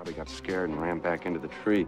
Probably got scared and ran back into the tree.